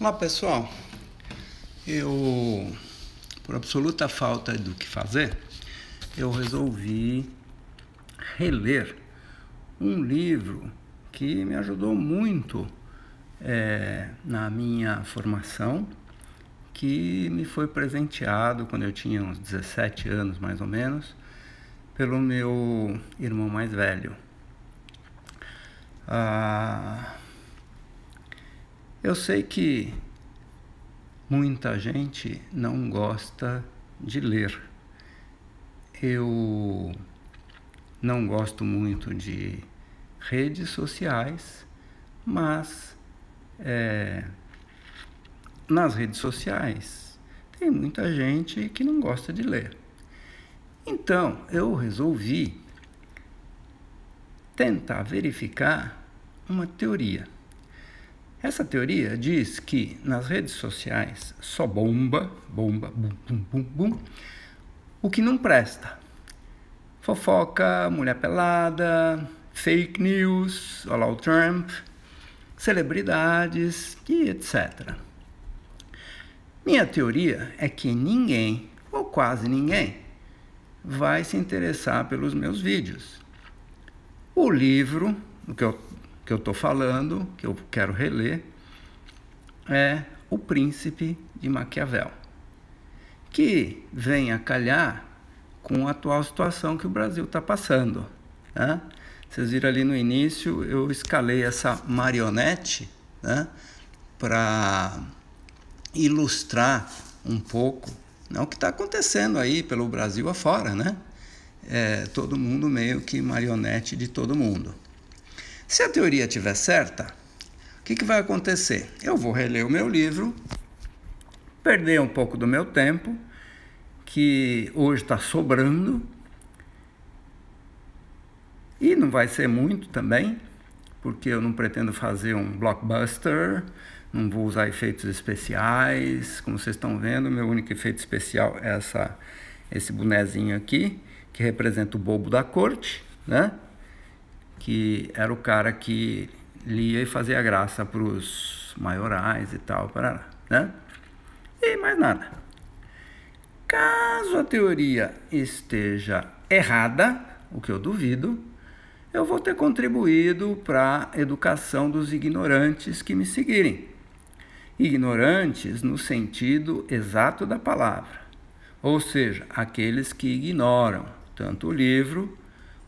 Olá pessoal, eu, por absoluta falta do que fazer, eu resolvi reler um livro que me ajudou muito é, na minha formação, que me foi presenteado quando eu tinha uns 17 anos mais ou menos, pelo meu irmão mais velho. Ah, eu sei que muita gente não gosta de ler. Eu não gosto muito de redes sociais, mas é, nas redes sociais tem muita gente que não gosta de ler. Então eu resolvi tentar verificar uma teoria. Essa teoria diz que nas redes sociais só bomba, bomba, bum, bum, bum, bum, o que não presta. Fofoca, mulher pelada, fake news, olha lá o Trump, celebridades e etc. Minha teoria é que ninguém, ou quase ninguém, vai se interessar pelos meus vídeos. O livro, o que eu que eu estou falando, que eu quero reler, é O Príncipe de Maquiavel, que vem a calhar com a atual situação que o Brasil está passando. Né? Vocês viram ali no início, eu escalei essa marionete né, para ilustrar um pouco né, o que está acontecendo aí pelo Brasil afora, né? É, todo mundo meio que marionete de todo mundo. Se a teoria estiver certa, o que, que vai acontecer? Eu vou reler o meu livro, perder um pouco do meu tempo, que hoje está sobrando, e não vai ser muito também, porque eu não pretendo fazer um blockbuster, não vou usar efeitos especiais. Como vocês estão vendo, meu único efeito especial é essa, esse bonezinho aqui, que representa o bobo da corte, né? Que era o cara que lia e fazia graça para os maiorais e tal, para, né? E mais nada. Caso a teoria esteja errada, o que eu duvido, eu vou ter contribuído para a educação dos ignorantes que me seguirem. Ignorantes no sentido exato da palavra, ou seja, aqueles que ignoram tanto o livro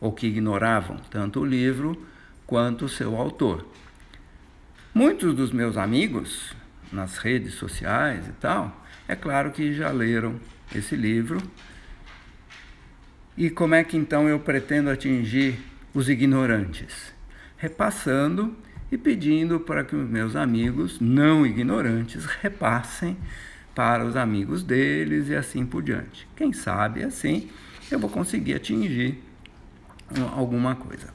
ou que ignoravam tanto o livro quanto o seu autor. Muitos dos meus amigos nas redes sociais e tal, é claro que já leram esse livro. E como é que então eu pretendo atingir os ignorantes? Repassando e pedindo para que os meus amigos não ignorantes repassem para os amigos deles e assim por diante. Quem sabe assim eu vou conseguir atingir alguma coisa.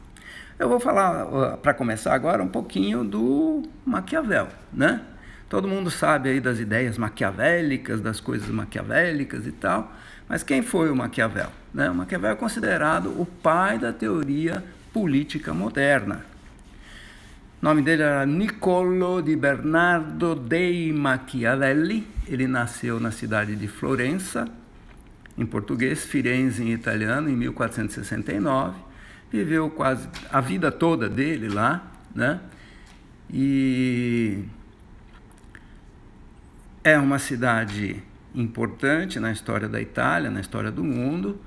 Eu vou falar, para começar agora, um pouquinho do Maquiavel, né? Todo mundo sabe aí das ideias maquiavélicas, das coisas maquiavélicas e tal, mas quem foi o Maquiavel? Né? O Maquiavel é considerado o pai da teoria política moderna. O nome dele era Niccolo di Bernardo dei Machiavelli. Ele nasceu na cidade de Florença, em português, Firenze em italiano, em 1469 viveu quase a vida toda dele lá, né? E é uma cidade importante na história da Itália, na história do mundo,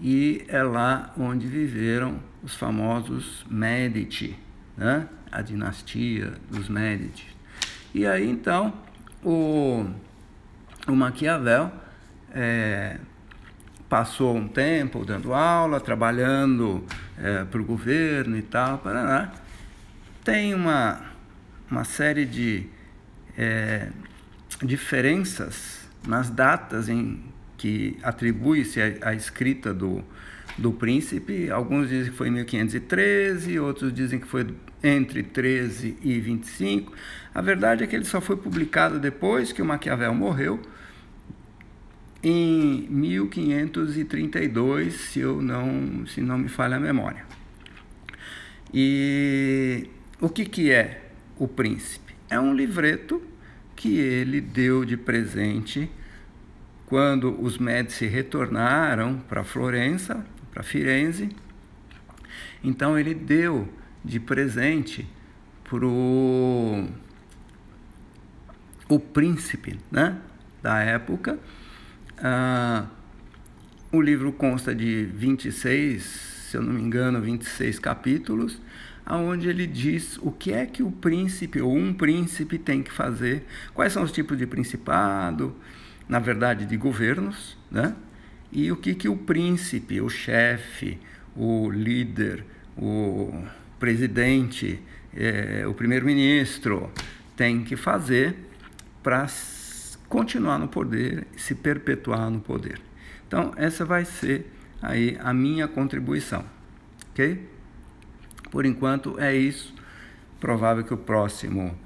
e é lá onde viveram os famosos Medici, né? a dinastia dos Medici. E aí então o, o Maquiavel é, passou um tempo dando aula, trabalhando é, para o governo e tal, Paraná. Tem uma, uma série de é, diferenças nas datas em que atribui-se a, a, escrita do, do príncipe. Alguns dizem que foi em 1513, outros dizem que foi entre 13 e 25. A verdade é que ele só foi publicado depois que o Maquiavel morreu, em 1532, se eu não, se não me falha a memória. E o que, que é o príncipe? É um livreto que ele deu de presente quando os Médici retornaram para Florença, para Firenze. Então ele deu de presente para o príncipe né, da época. Ah, o livro consta de 26, se eu não me engano, 26 capítulos, aonde ele diz o que é que o príncipe ou um príncipe tem que fazer, quais são os tipos de principado, na verdade de governos, né? E o que que o príncipe, o chefe, o líder, o presidente, é, o primeiro-ministro tem que fazer para continuar no poder, se perpetuar no poder. Então essa vai ser aí a minha contribuição, ok? Por enquanto é isso. Provável que o próximo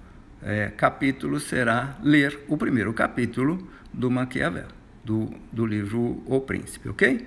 é, capítulo será ler o primeiro capítulo do Maquiavel, do, do livro O Príncipe, ok?